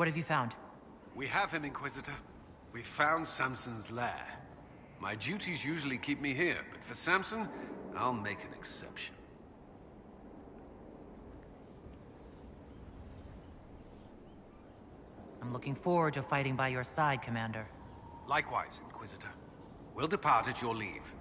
What have you found? We have him, Inquisitor. We found Samson's lair. My duties usually keep me here, but for Samson, I'll make an exception. I'm looking forward to fighting by your side, Commander. Likewise, Inquisitor. We'll depart at your leave.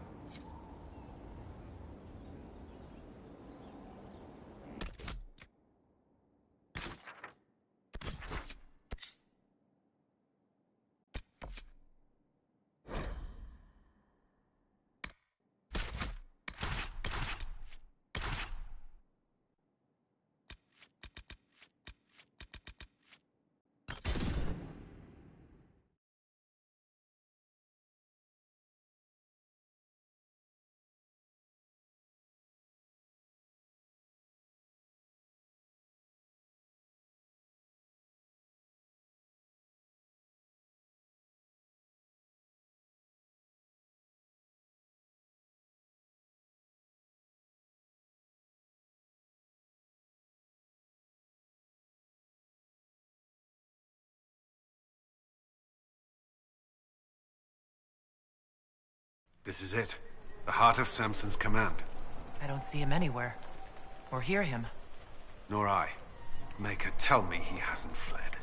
This is it. The heart of Samson's command. I don't see him anywhere. Or hear him. Nor I. Maker, tell me he hasn't fled.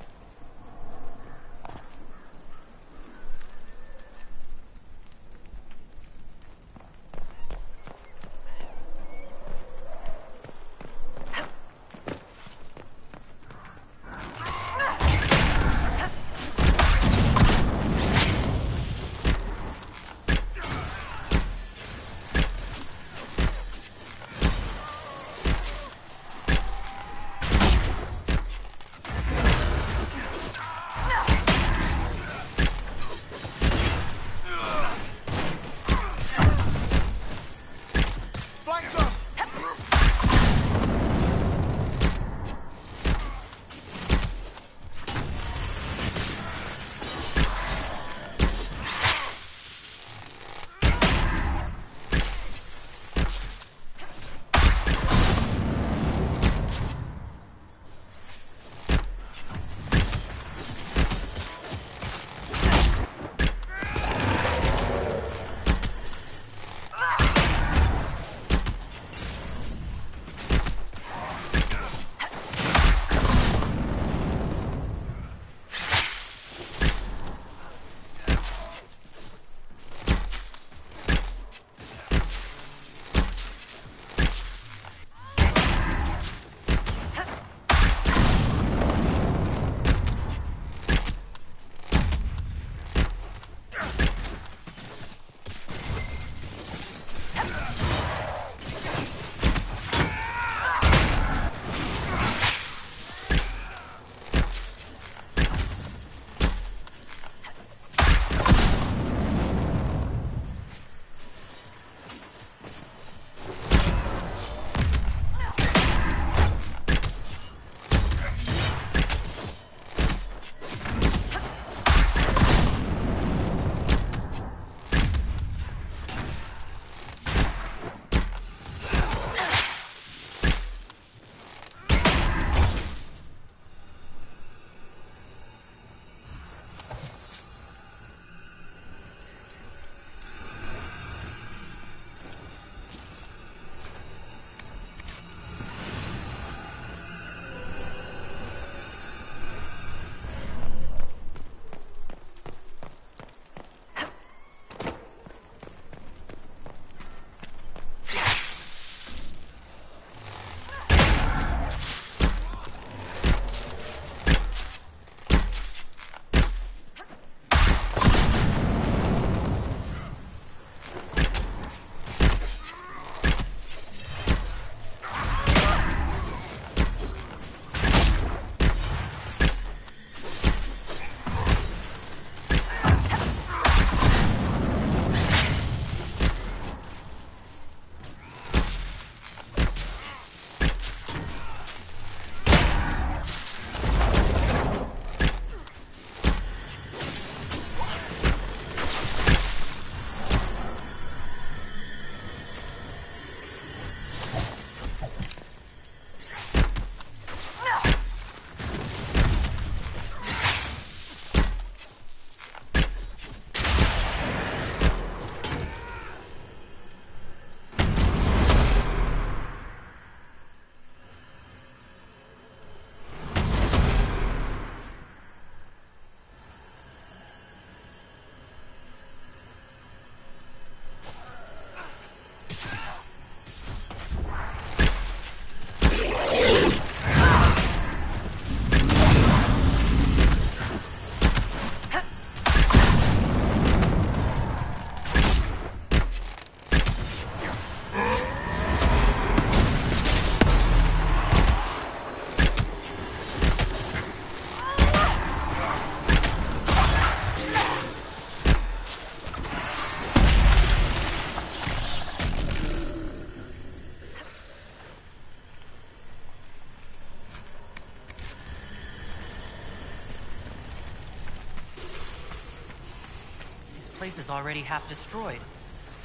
Place is already half destroyed.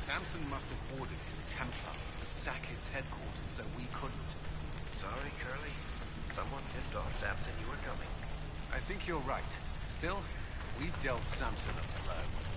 Samson must have ordered his Templars to sack his headquarters so we couldn't. Sorry, Curly. Someone tipped off Samson you were coming. I think you're right. Still, we dealt Samson a blow.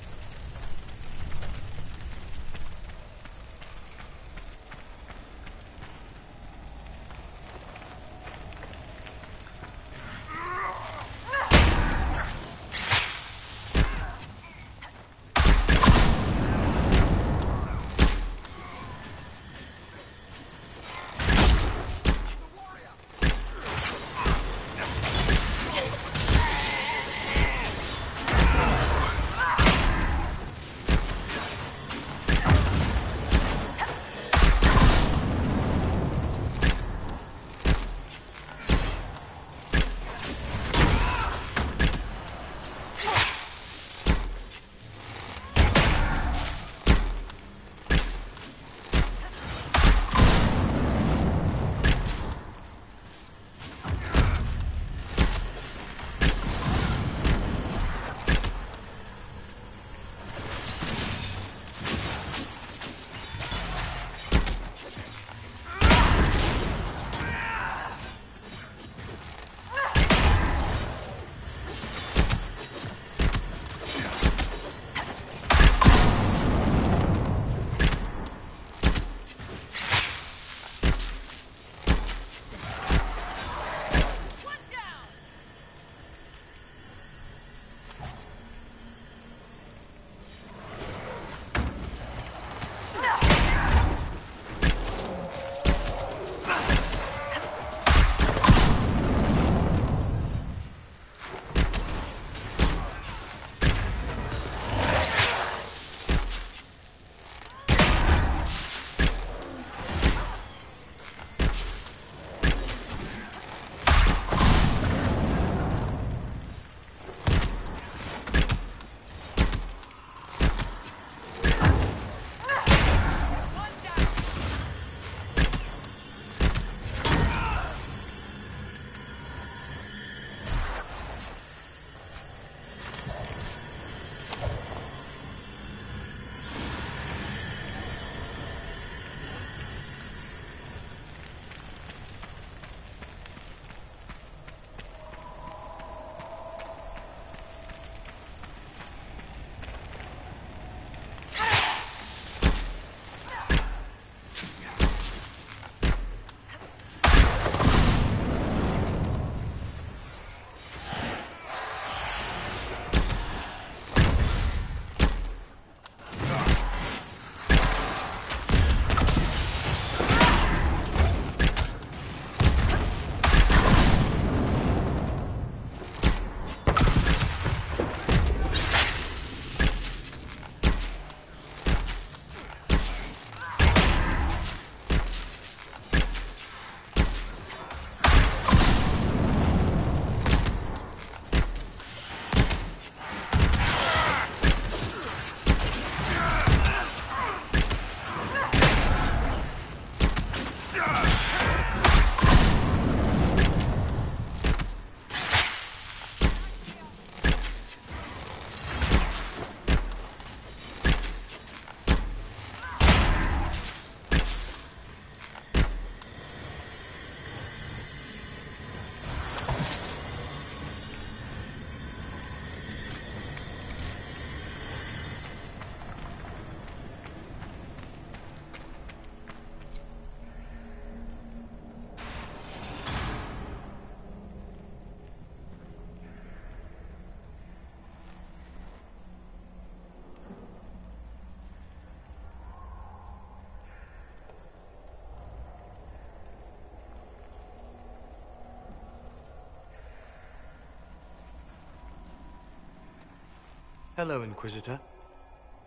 Hello, Inquisitor.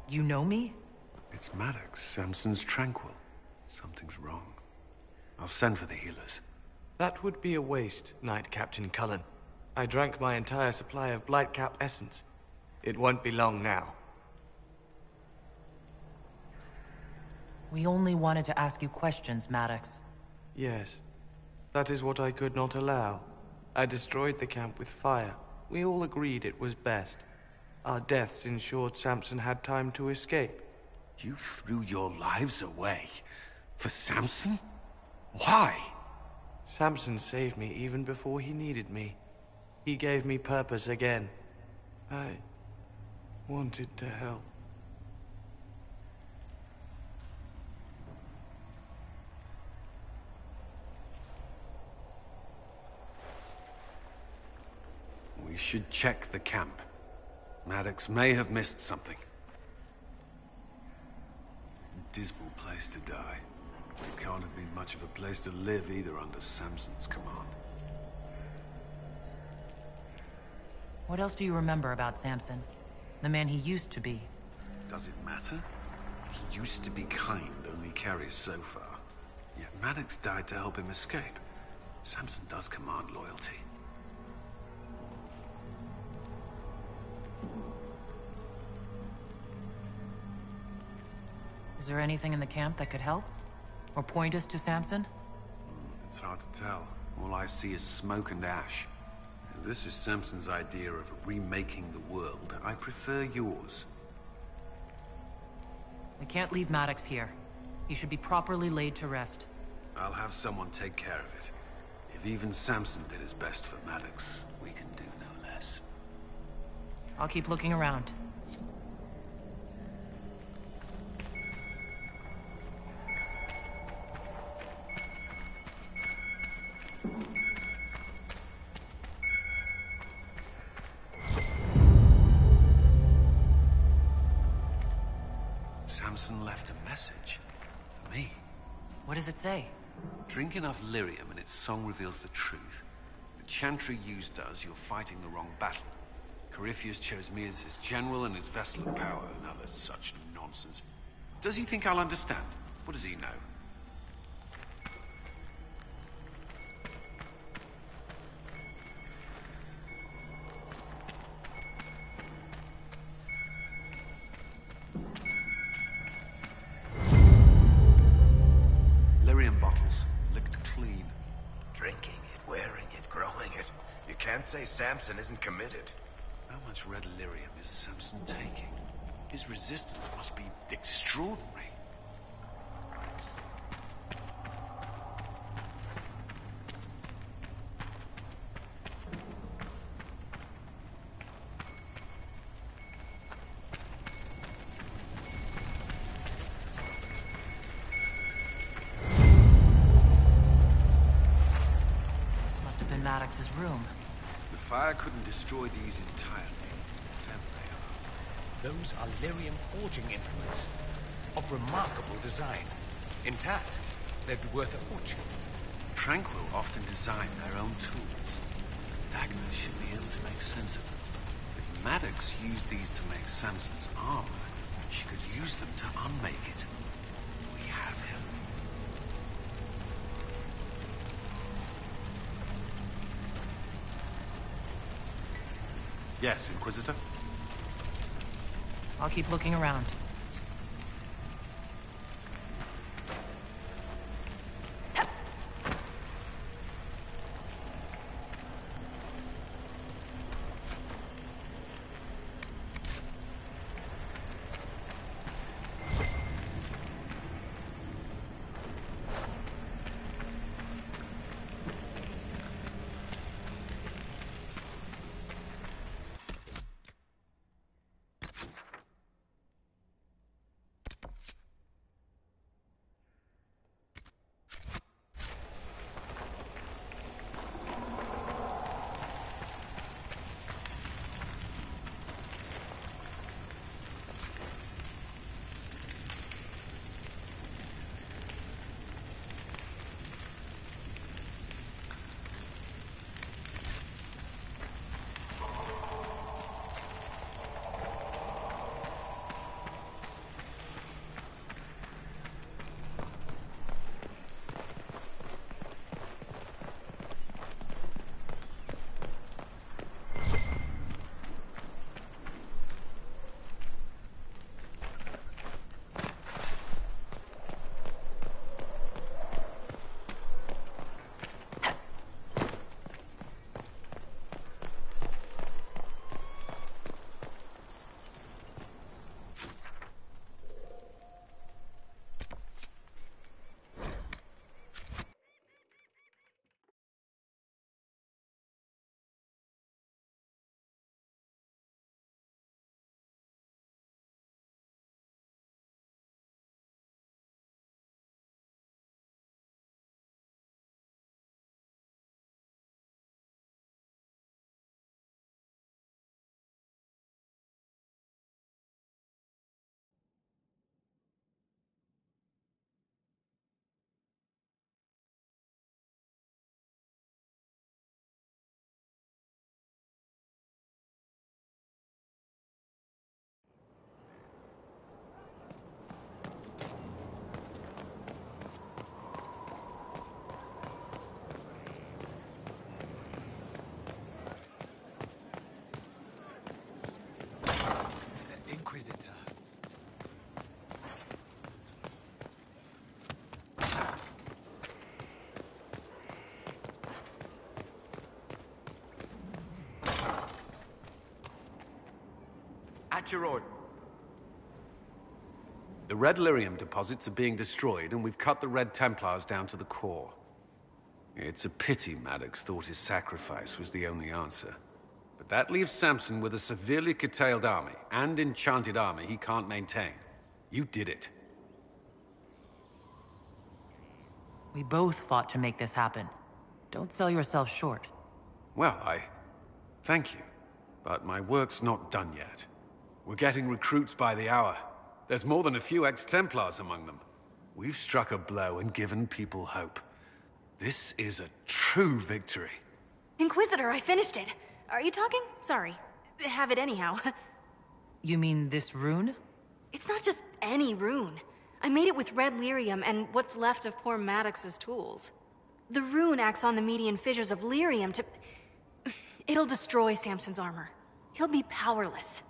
You know me? It's Maddox, Samson's Tranquil. Something's wrong. I'll send for the healers. That would be a waste, Knight Captain Cullen. I drank my entire supply of Blightcap essence. It won't be long now. We only wanted to ask you questions, Maddox. Yes. That is what I could not allow. I destroyed the camp with fire. We all agreed it was best. Our deaths ensured Samson had time to escape. You threw your lives away? For Samson? Why? Samson saved me even before he needed me. He gave me purpose again. I wanted to help. We should check the camp. Maddox may have missed something. Dismal place to die. It can't have been much of a place to live either under Samson's command. What else do you remember about Samson? The man he used to be. Does it matter? He used to be kind, only carries so far. Yet Maddox died to help him escape. Samson does command loyalty. Is there anything in the camp that could help? Or point us to Samson? It's hard to tell. All I see is smoke and ash. If this is Samson's idea of remaking the world, I prefer yours. We can't leave Maddox here. He should be properly laid to rest. I'll have someone take care of it. If even Samson did his best for Maddox, we can do no less. I'll keep looking around. What does it say? Drink enough lyrium and its song reveals the truth. The chantry used does, you're fighting the wrong battle. Corypheus chose me as his general and his vessel of power, and other such nonsense. Does he think I'll understand? What does he know? Can't say Samson isn't committed. How much red lyrium is Samson taking? His resistance must be extraordinary. Destroy these entirely, whatever they are. Those are lyrium forging implements. Of remarkable design. Intact, they'd be worth a fortune. Tranquil often design their own tools. Dagna should be able to make sense of them. If Maddox used these to make Samson's armor, she could use them to unmake it. Yes, Inquisitor? I'll keep looking around. Capture or... The Red Lyrium deposits are being destroyed, and we've cut the Red Templars down to the core. It's a pity Maddox thought his sacrifice was the only answer. But that leaves Samson with a severely curtailed army, and enchanted army he can't maintain. You did it. We both fought to make this happen. Don't sell yourself short. Well, I... thank you. But my work's not done yet. We're getting recruits by the hour. There's more than a few ex-Templars among them. We've struck a blow and given people hope. This is a true victory. Inquisitor, I finished it. Are you talking? Sorry. Have it anyhow. You mean this rune? It's not just any rune. I made it with red lyrium and what's left of poor Maddox's tools. The rune acts on the median fissures of lyrium to... It'll destroy Samson's armor. He'll be powerless.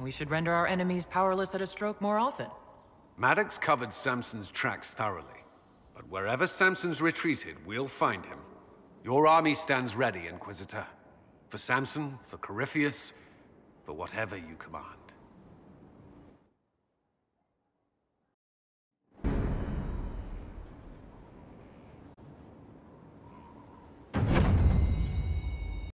We should render our enemies powerless at a stroke more often. Maddox covered Samson's tracks thoroughly. But wherever Samson's retreated, we'll find him. Your army stands ready, Inquisitor. For Samson, for Corypheus, for whatever you command.